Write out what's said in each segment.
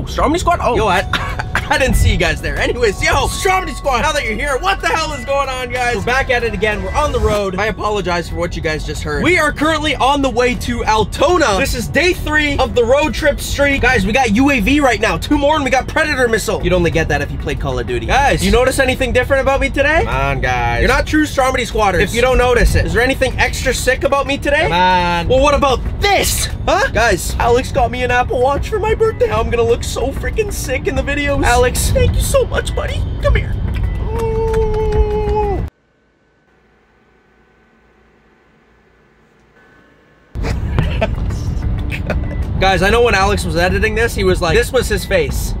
Oh, Stromedy Squad? Oh. Yo, I, I didn't see you guys there. Anyways, yo, Stromedy Squad, now that you're here, what the hell is going on, guys? We're back at it again. We're on the road. I apologize for what you guys just heard. We are currently on the way to Altona. This is day three of the road trip streak. Guys, we got UAV right now. Two more and we got Predator missile. You'd only get that if you played Call of Duty. Guys, you notice anything different about me today? Come on, guys. You're not true Stromedy Squatters if you don't notice it. Is there anything extra sick about me today? Come on. Well, what about this? Huh? Guys, Alex got me an Apple Watch for my birthday. I'm gonna look so freaking sick in the videos. Alex, thank you so much, buddy. Come here. Guys, I know when Alex was editing this, he was like, this was his face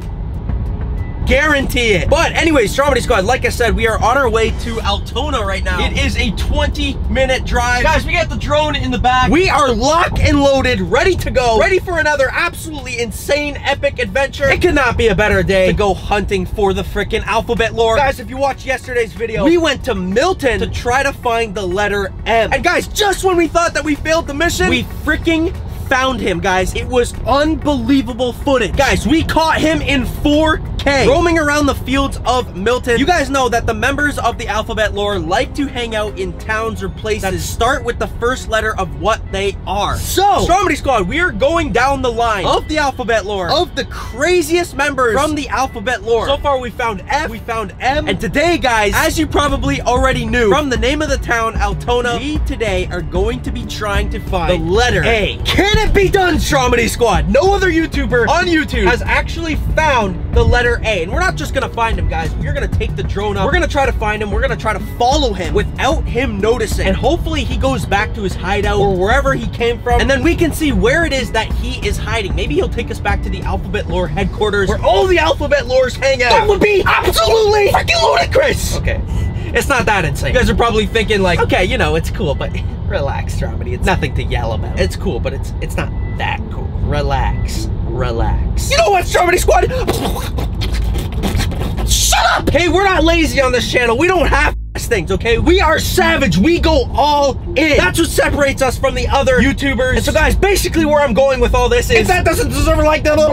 guarantee it. But anyways, Stromedy Squad, like I said, we are on our way to Altona right now. It is a 20 minute drive. Guys, we got the drone in the back. We are locked and loaded, ready to go, ready for another absolutely insane epic adventure. It could not be a better day to go hunting for the freaking alphabet lore. Guys, if you watched yesterday's video, we went to Milton to try to find the letter M. And guys, just when we thought that we failed the mission, we freaking found him, guys. It was unbelievable footage. Guys, we caught him in 4K, roaming around the fields of Milton. You guys know that the members of the alphabet lore like to hang out in towns or places that start with the first letter of what they are. So, Stromedy Squad, we are going down the line of the alphabet lore, of the craziest members from the alphabet lore. So far, we found F, we found M, and today, guys, as you probably already knew, from the name of the town, Altona, we today are going to be trying to find the letter A. Can it be done, Stromedy Squad? No other YouTuber on YouTube has actually found the letter A. And we're not just gonna find him, guys. We're gonna take the drone up. We're gonna try to find him. We're gonna try to follow him without him noticing. And hopefully he goes back to his hideout or wherever he came from. And then we can see where it is that he is hiding. Maybe he'll take us back to the Alphabet Lore headquarters where all the Alphabet Lores hang out. That would be absolutely freaking ludicrous. Okay. It's not that insane. You guys are probably thinking like, okay, you know, it's cool, but relax, Stromedy. It's nothing to yell about. It's cool, but it's it's not that cool. Relax. Relax. You know what, Stromedy Squad? Shut up! Hey, we're not lazy on this channel. We don't have things, okay? We are savage. We go all in. That's what separates us from the other YouTubers. And so, guys, basically where I'm going with all this is... If that doesn't deserve a like... then... If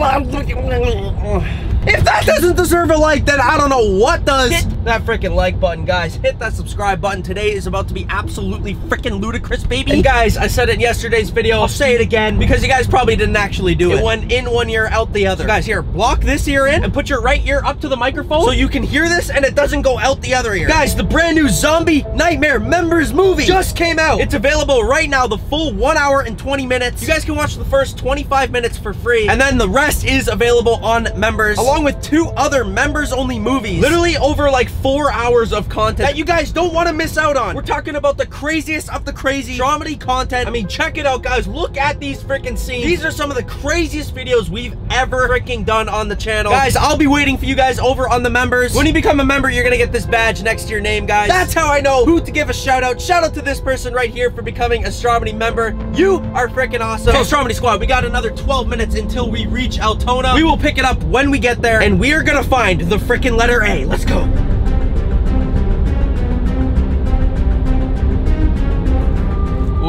that doesn't deserve a like, then I don't know what does. Hit that freaking like button, guys. Hit that subscribe button. Today is about to be absolutely freaking ludicrous, baby. And guys, I said it in yesterday's video. I'll say it again because you guys probably didn't actually do it. It went in one ear, out the other. So guys, here, block this ear in and put your right ear up to the microphone so you can hear this and it doesn't go out the other ear. Guys, the brand new Zombie Nightmare Members movie just came out. It's available right now, the full one hour and 20 minutes. You guys can watch the first 25 minutes for free and then the rest is available on members along along with two other members only movies. Literally over like four hours of content that you guys don't want to miss out on. We're talking about the craziest of the crazy Stromedy content. I mean, check it out, guys. Look at these freaking scenes. These are some of the craziest videos we've ever freaking done on the channel. Guys, I'll be waiting for you guys over on the members. When you become a member, you're gonna get this badge next to your name, guys. That's how I know who to give a shout out. Shout out to this person right here for becoming a Stromedy member. You are freaking awesome. So, Stromedy Squad, we got another 12 minutes until we reach Altona. We will pick it up when we get there there and we are gonna find the freaking letter A. Let's go.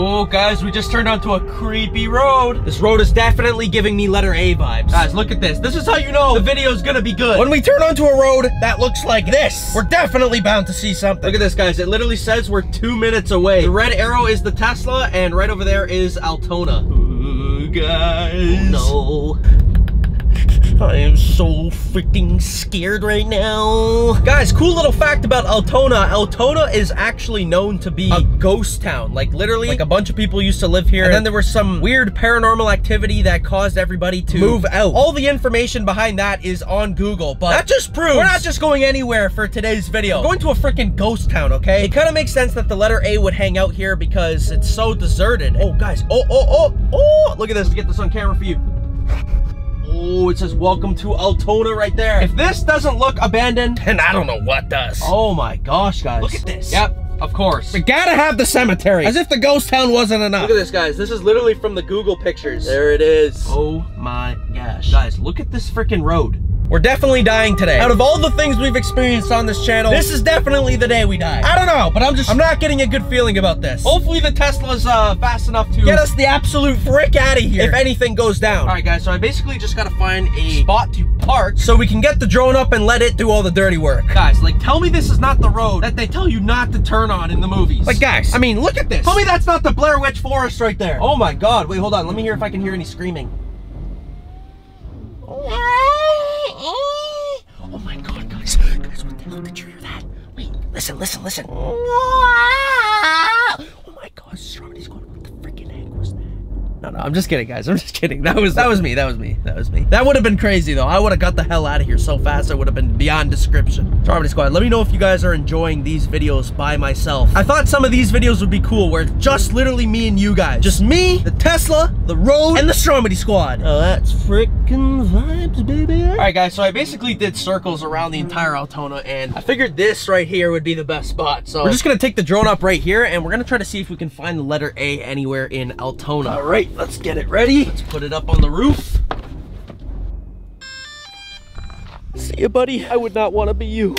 Oh, guys, we just turned onto a creepy road. This road is definitely giving me letter A vibes. Guys, look at this. This is how you know the video is gonna be good. When we turn onto a road that looks like this, we're definitely bound to see something. Look at this, guys. It literally says we're two minutes away. The red arrow is the Tesla, and right over there is Altona. Ooh, guys. Oh, no. I am so freaking scared right now. Guys, cool little fact about Altona. Altona is actually known to be a ghost town. Like literally, like a bunch of people used to live here. And then there was some weird paranormal activity that caused everybody to move out. All the information behind that is on Google. But that just proves we're not just going anywhere for today's video. We're going to a freaking ghost town, okay? It kind of makes sense that the letter A would hang out here because it's so deserted. Oh, guys. Oh, oh, oh, oh. Look at this. Get this on camera for you. Oh, it says welcome to Altona right there. If this doesn't look abandoned, then I don't know what does. Oh my gosh, guys. Look at this. Yep. Of course. We gotta have the cemetery. As if the ghost town wasn't enough. Look at this, guys. This is literally from the Google pictures. There it is. Oh my gosh. Guys, look at this freaking road. We're definitely dying today. Out of all the things we've experienced on this channel, this is definitely the day we die. I don't know, but I'm just, I'm not getting a good feeling about this. Hopefully the Tesla's uh, fast enough to get us the absolute frick out of here if anything goes down. All right, guys, so I basically just gotta find a spot to park so we can get the drone up and let it do all the dirty work. Guys, like, tell me this is not the road that they tell you not to turn on in the movies. Like, guys, I mean, look at this. Tell me that's not the Blair Witch Forest right there. Oh my God, wait, hold on. Let me hear if I can hear any screaming. Oh my god, guys. Did you hear that? Wait, listen, listen, listen. Oh my god, Stromedy Squad, what the freaking heck was that? No, no, I'm just kidding, guys. I'm just kidding. That was that was me. That was me. That was me. That would have been crazy though. I would have got the hell out of here so fast. It would have been beyond description. Stromedy Squad, let me know if you guys are enjoying these videos by myself. I thought some of these videos would be cool where just literally me and you guys. Just me, the Tesla, the road, and the Stromedy Squad. Oh, that's freaking vibes, baby. All right, guys. So I basically did circles around the entire Altona, and I figured this right here would be the best spot. So we're just gonna take the drone up right here, and we're gonna try to see if we can find the letter A anywhere in Altona. All right, let's get it ready. Let's put it up on the roof. See you, buddy. I would not want to be you.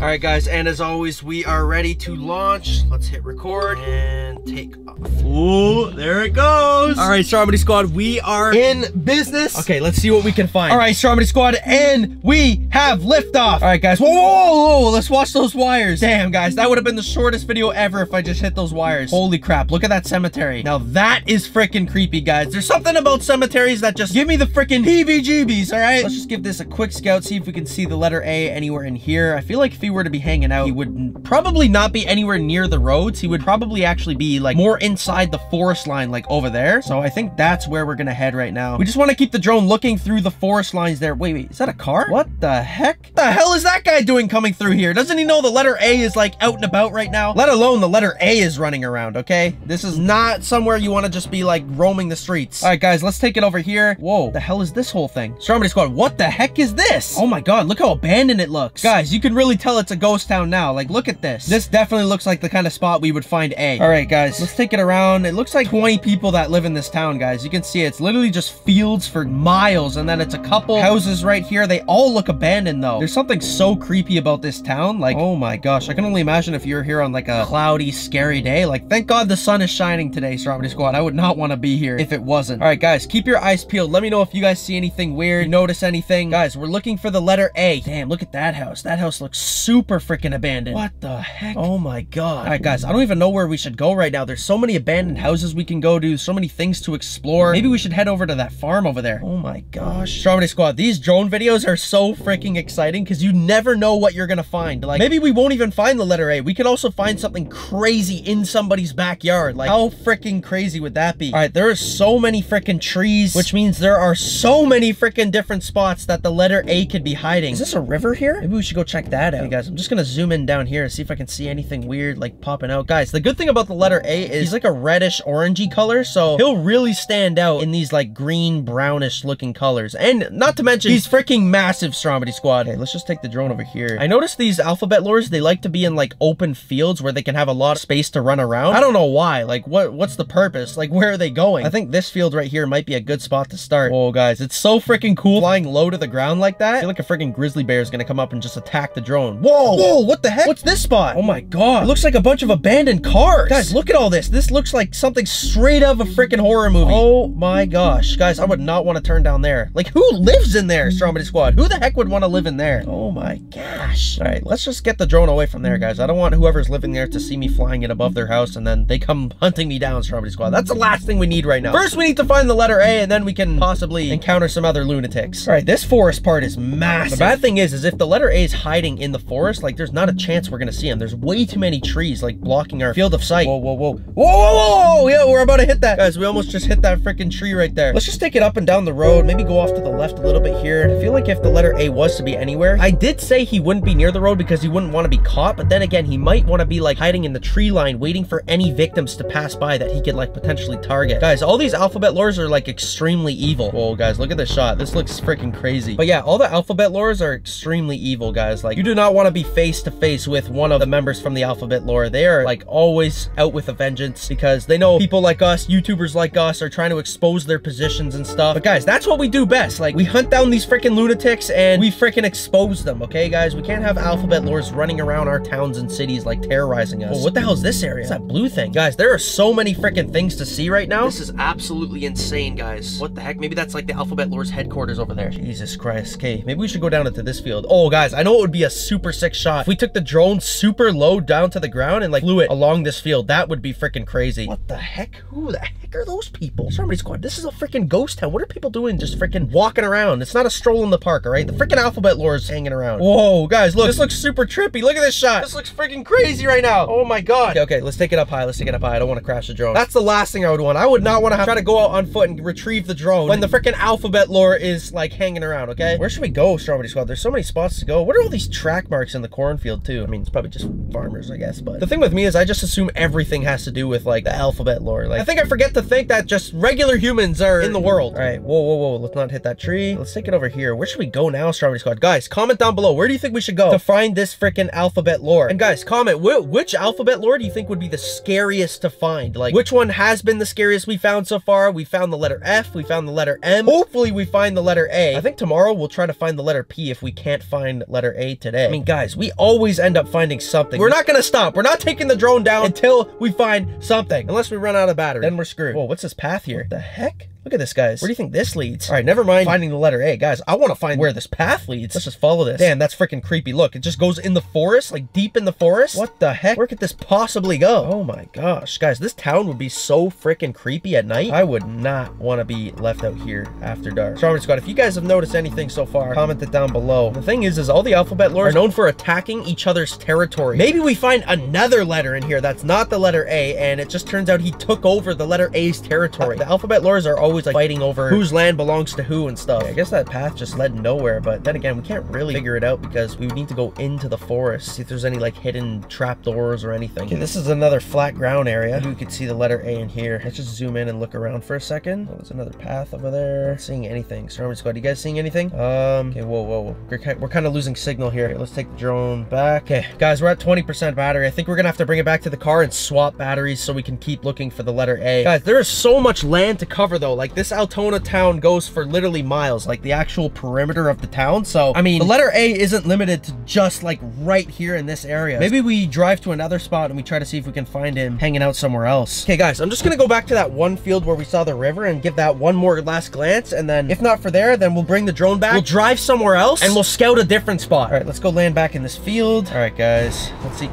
All right, guys, and as always, we are ready to launch. Let's hit record and take off. Ooh, there it goes. All right, Stromedy Squad, we are in business. Okay, let's see what we can find. All right, Stromedy Squad, and we have liftoff. All right, guys, whoa, whoa, whoa, let's watch those wires. Damn, guys, that would have been the shortest video ever if I just hit those wires. Holy crap, look at that cemetery. Now, that is freaking creepy, guys. There's something about cemeteries that just give me the freaking heebie-jeebies, all right? Let's just give this a quick scout, see if we can see the letter A anywhere in here. I feel like if he were to be hanging out, he would probably not be anywhere near the roads. He would probably actually be like more inside the forest line, like over there. So I think that's where we're gonna head right now. We just want to keep the drone looking through the forest lines there. Wait, wait, is that a car? What the heck? What the hell is that guy doing coming through here? Doesn't he know the letter A is like out and about right now? Let alone the letter A is running around, okay? This is not somewhere you want to just be like roaming the streets. All right, guys, let's take it over here. Whoa, the hell is this whole thing? Stromedy Squad, what the heck is this? Oh my God, look how abandoned it looks. Guys, you can really tell it's a ghost town now. Like, look at this. This definitely looks like the kind of spot we would find A. All right, guys, let's take it around. It looks like 20 people that live in this town, guys. You can see it's literally just fields for miles, and then it's a couple houses right here. They all look abandoned, though. There's something so creepy about this town. Like, oh my gosh, I can only imagine if you're here on like a cloudy, scary day. Like, thank God the sun is shining today, Stromedy Squad. I would not want to be here if it wasn't. All right, guys, keep your eyes peeled. Let me know if you guys see anything weird, notice anything. Guys, we're looking for the letter A. Damn, look at that house. That house looks super freaking abandoned. What the heck? Oh my god. All right, guys, I don't even know where we should go right now. There's so many abandoned houses we can go to, so many things to explore. Maybe we should head over to that farm over there. Oh my gosh. Stromedy Squad, these drone videos are so freaking exciting because you never know what you're gonna find. Like, maybe we won't even find the letter A. We could also find something crazy in somebody's backyard. Like, how freaking crazy would that be? All right, there are so many freaking trees, which means there are so many freaking different spots that the letter A could be hiding. Is this a river here? Maybe we should go check that out. Hey guys, I'm just gonna zoom in down here and see if I can see anything weird like popping out. Guys, the good thing about the letter A is he's like a reddish orangey color, so he'll really stand out in these like green brownish looking colors. And not to mention, he's freaking massive, Stromedy Squad. Okay, let's just take the drone over here. I noticed these alphabet lores, they like to be in like open fields where they can have a lot of space to run around. I don't know why. Like, what? what's the purpose? Like, where are they going? I think this field right here might be a good spot to start. Whoa, guys, it's so freaking cool flying low to the ground like that. I feel like a freaking grizzly bear is gonna come up and just attack the drone. Whoa, whoa, what the heck? What's this spot? Oh my god. It looks like a bunch of abandoned cars. Guys, look at all this. This looks like something straight out of a freaking horror movie. Oh my gosh. Guys, I would not want to turn down there. Like, who lives in there, Stromedy Squad? Who the heck would want to live in there? Oh my gosh. All right, let's just get the drone away from there, guys. I don't want whoever's living there to see me flying it above their house and then they come hunting me down, Stromedy Squad. That's the last thing we need right now. First, we need to find the letter A and then we can possibly encounter some other lunatics. All right, this forest part is massive. The bad thing is, is if the letter A is hiding in the forest, like there's not a chance we're gonna see him. There's way too many trees like blocking our field of sight. Whoa, whoa, whoa. Whoa, whoa, whoa, whoa. Yeah, we're about to hit that. Guys, we almost just hit that freaking tree right there. Let's just take it up and down the road. Maybe go off to the left a little bit here. I feel like if the letter A was to be anywhere, I did say he wouldn't be near the road because he wouldn't want to be caught. But then again, he might want to be like hiding in the tree line, waiting for any victims to pass by that he could like potentially target. Guys, all these alphabet lores are like extremely evil. Whoa, guys, look at this shot. This looks freaking crazy. But yeah, all the alphabet lores are extremely evil, guys. Like, you do not want want to be face to face with one of the members from the Alphabet lore. They are like always out with a vengeance because they know people like us, YouTubers like us, are trying to expose their positions and stuff. But guys, that's what we do best. Like we hunt down these freaking lunatics and we freaking expose them, okay guys? We can't have Alphabet lores running around our towns and cities like terrorizing us. Well, what the hell is this area? What's that blue thing? Guys, there are so many freaking things to see right now. This is absolutely insane, guys. What the heck? Maybe that's like the Alphabet lore's headquarters over there. Jesus Christ. Okay, maybe we should go down into this field. Oh, guys, I know it would be a super sick shot. If we took the drone super low down to the ground and like flew it along this field, that would be freaking crazy. What the heck? Who the heck are those people? Stromedy squad. This is a freaking ghost town. What are people doing just freaking walking around? It's not a stroll in the park, all right? The freaking alphabet lore is hanging around. Whoa, guys, look. This looks super trippy. Look at this shot. This looks freaking crazy right now. Oh my god. Okay, okay, let's take it up high. Let's take it up high. I don't want to crash the drone. That's the last thing I would want. I would not want to try to go out on foot and retrieve the drone when the freaking alphabet lore is like hanging around, okay? Where should we go, Stromedy Squad? There's so many spots to go. What are all these track marks in the cornfield too? I mean, it's probably just farmers, I guess, but the thing with me is I just assume everything has to do with like the alphabet lore. Like, I think I forget to think that just regular humans are in the world. All right, whoa, whoa, whoa. Let's not hit that tree. Let's take it over here. Where should we go now, Stromedy Squad? Guys, comment down below. Where do you think we should go to find this freaking alphabet lore? And guys, comment wh which alphabet lore do you think would be the scariest to find? Like, which one has been the scariest we found so far? We found the letter F. We found the letter M. Hopefully, we find the letter A. I think tomorrow we'll try to find the letter P if we can't find letter A today. I mean, guys, we always end up finding something. We're not gonna stop. We're not taking the drone down until we find something. Unless we run out of battery. Then we're screwed. Whoa, what's this path here? The heck? Look at this, guys. Where do you think this leads? All right, never mind finding the letter A. Guys, I want to find where this path leads. Let's just follow this. Damn, that's freaking creepy. Look, it just goes in the forest, like deep in the forest. What the heck? Where could this possibly go? Oh my gosh. Guys, this town would be so freaking creepy at night. I would not want to be left out here after dark. Stromedy Squad, if you guys have noticed anything so far, comment it down below. The thing is, is all the alphabet lores are known for attacking each other's territory. Maybe we find another letter in here that's not the letter A, and it just turns out he took over the letter A's territory. The alphabet lores are always like fighting over whose land belongs to who and stuff. I guess that path just led nowhere, but then again, we can't really figure it out because we would need to go into the forest, see if there's any like hidden trapdoors or anything. Okay, this is another flat ground area. We could see the letter A in here. Let's just zoom in and look around for a second. Oh, there's another path over there. Not seeing anything. Stromedy Squad, you guys seeing anything? Um, okay, whoa, whoa, whoa. We're, we're kind of losing signal here. Okay, let's take the drone back. Okay, guys, we're at 20% battery. I think we're gonna have to bring it back to the car and swap batteries so we can keep looking for the letter A. Guys, there is so much land to cover though. Like this Altona town goes for literally miles, like the actual perimeter of the town. So, I mean, the letter A isn't limited to just like right here in this area. Maybe we drive to another spot and we try to see if we can find him hanging out somewhere else. Okay, guys, I'm just gonna go back to that one field where we saw the river and give that one more last glance. And then if not for there, then we'll bring the drone back. We'll drive somewhere else and we'll scout a different spot. All right, let's go land back in this field. All right, guys, let's see.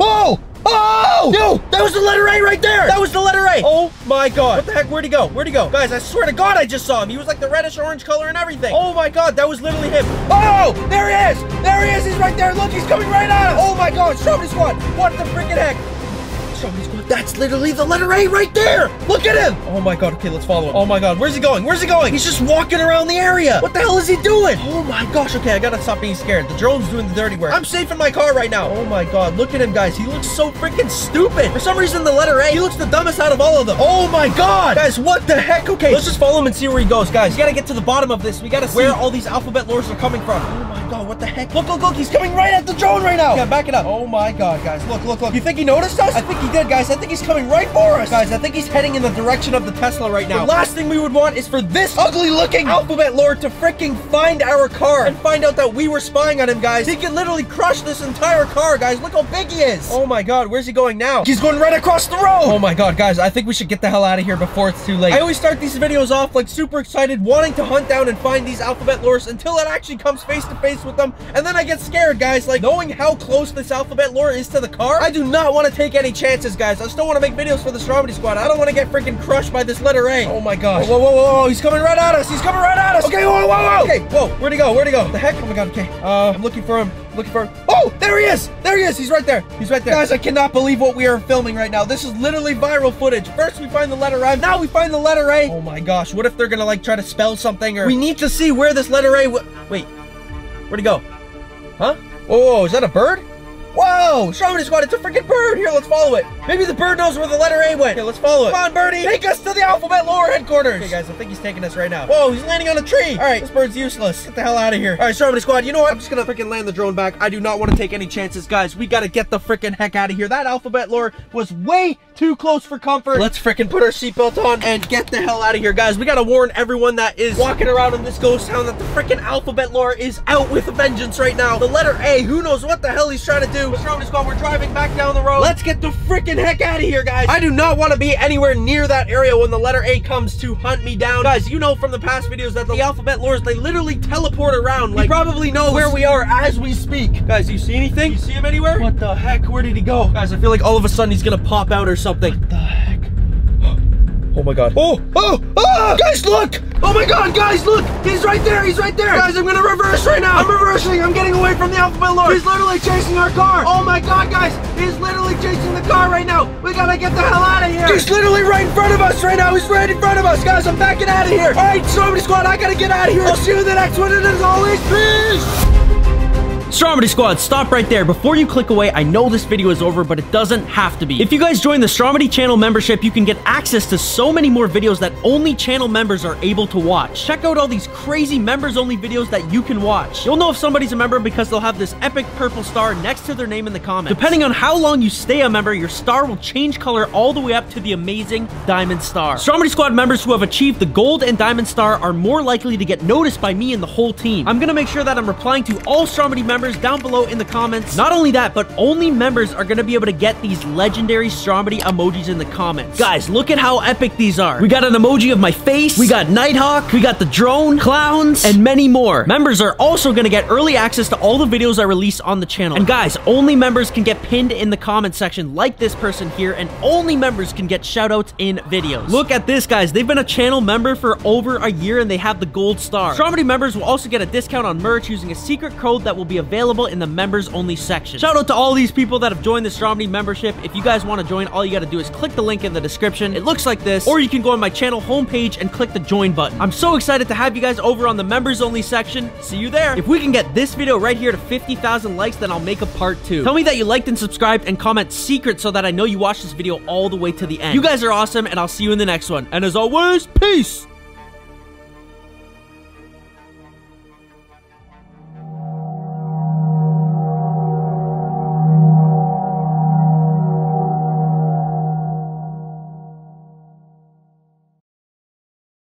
Oh! Oh! Dude, that was the letter A right there! That was the letter A! Oh my god. What the heck? Where'd he go? Where'd he go? Guys, I swear to god I just saw him. He was like the reddish orange color and everything. Oh my god, that was literally him. Oh! There he is! There he is! He's right there! Look, he's coming right at us! Oh my god, Stromedy Squad! What the freaking heck? Stromedy Squad, that's literally the letter A right there! Look at him! Oh my god, okay, let's follow him. Oh my god, where's he going? Where's he going? He's just walking around the area! What the hell is he doing? Oh my gosh, okay, I gotta stop being scared. The drone's doing the dirty work. I'm safe in my car right now. Oh my god, look at him, guys. He looks so freaking stupid. For some reason, the letter A, he looks the dumbest out of all of them. Oh my god! Guys, what the heck? Okay, let's just follow him and see where he goes. Guys, we gotta get to the bottom of this. We gotta see where all these alphabet lores are coming from. Oh god, what the heck? Look, look, look, he's coming right at the drone right now. Yeah, back it up. Oh my god, guys, look, look, look. You think he noticed us? I think he did, guys. I think he's coming right for us. Guys, I think he's heading in the direction of the Tesla right now. The last thing we would want is for this ugly looking alphabet lore to freaking find our car and find out that we were spying on him, guys. He can literally crush this entire car, guys. Look how big he is. Oh my god, where's he going now? He's going right across the road. Oh my god, guys, I think we should get the hell out of here before it's too late. I always start these videos off like super excited, wanting to hunt down and find these alphabet lores until it actually comes face to face with them. And then I get scared, guys. Like knowing how close this alphabet lore is to the car, I do not want to take any chances, guys. I still want to make videos for the Stromedy Squad. I don't want to get freaking crushed by this letter A. Oh my god. Whoa, whoa, whoa, whoa. He's coming right at us. He's coming right at us. Okay, whoa, whoa, whoa. Okay, whoa. Where'd he go? Where'd he go? The heck? Oh my god, okay. Uh, I'm looking for him. Looking for him. Oh, there he is. There he is. He's right there. He's right there. Guys, I cannot believe what we are filming right now. This is literally viral footage. First we find the letter M. Now we find the letter A. Oh my gosh. What if they're gonna like try to spell something or we need to see where this letter A Wait, where'd he go? Huh? Whoa, is that a bird? Whoa! Stromedy Squad, it's a freaking bird! Here, let's follow it. Maybe the bird knows where the letter A went. Here, let's follow it. Come on, birdie! Take us to the Alphabet Lore headquarters! Okay, guys, I think he's taking us right now. Whoa, he's landing on a tree! Alright, this bird's useless. Get the hell out of here. Alright, Stromedy Squad, you know what? I'm just gonna freaking land the drone back. I do not want to take any chances, guys. We gotta get the freaking heck out of here. That Alphabet Lore was way too close for comfort. Let's freaking put our seatbelt on and get the hell out of here, guys. We gotta warn everyone that is walking around in this ghost town that the freaking Alphabet Lore is out with a vengeance right now. The letter A, who knows what the hell he's trying to do. Squad, we're driving back down the road. Let's get the freaking heck out of here, guys. I do not want to be anywhere near that area when the letter A comes to hunt me down. Guys, you know from the past videos that the Alphabet Lores, they literally teleport around. Like, he probably know where we are as we speak. Guys, you see anything? You see him anywhere? What the heck? Where did he go? Guys, I feel like all of a sudden he's gonna pop out or something. What the heck? Oh my god. Oh, oh, oh! Guys, look! Oh my god, guys, look! He's right there, he's right there! Guys, I'm gonna reverse right now! I'm reversing, I'm getting away from the Alphabet Lore! He's literally chasing our car! Oh my god, guys! He's literally chasing the car right now! We gotta get the hell out of here! He's literally right in front of us right now! He's right in front of us! Guys, I'm backing out of here! Alright, Stromedy Squad, I gotta get out of here! I'll see you in the next one, and as always, peace! Stromedy Squad, stop right there. Before you click away, I know this video is over, but it doesn't have to be. If you guys join the Stromedy channel membership, you can get access to so many more videos that only channel members are able to watch. Check out all these crazy members-only videos that you can watch. You'll know if somebody's a member because they'll have this epic purple star next to their name in the comments. Depending on how long you stay a member, your star will change color all the way up to the amazing diamond star. Stromedy Squad members who have achieved the gold and diamond star are more likely to get noticed by me and the whole team. I'm gonna make sure that I'm replying to all Stromedy members down below in the comments. Not only that, but only members are going to be able to get these legendary Stromedy emojis in the comments. Guys, look at how epic these are. We got an emoji of my face, we got Nighthawk, we got the drone, clowns, and many more. Members are also going to get early access to all the videos I release on the channel. And guys, only members can get pinned in the comment section like this person here, and only members can get shoutouts in videos. Look at this, guys. They've been a channel member for over a year, and they have the gold star. Stromedy members will also get a discount on merch using a secret code that will be available in the members only section. Shout out to all these people that have joined the Stromedy membership. If you guys want to join, all you got to do is click the link in the description. It looks like this, or you can go on my channel homepage and click the join button. I'm so excited to have you guys over on the members only section. See you there. If we can get this video right here to 50,000 likes, then I'll make a part two. Tell me that you liked and subscribed and comment secret so that I know you watched this video all the way to the end. You guys are awesome and I'll see you in the next one. And as always, peace!